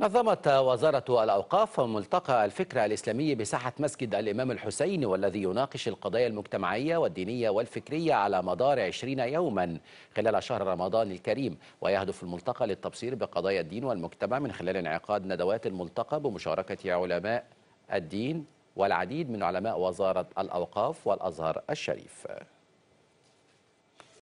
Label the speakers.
Speaker 1: نظمت وزارة الأوقاف ملتقى الفكرة الإسلامي بساحة مسجد الإمام الحسين والذي يناقش القضايا المجتمعية والدينية والفكرية على مدار عشرين يوما خلال شهر رمضان الكريم. ويهدف الملتقى للتبصير بقضايا الدين والمجتمع من خلال انعقاد ندوات الملتقى بمشاركة علماء الدين والعديد من علماء وزارة الأوقاف والأزهر الشريف.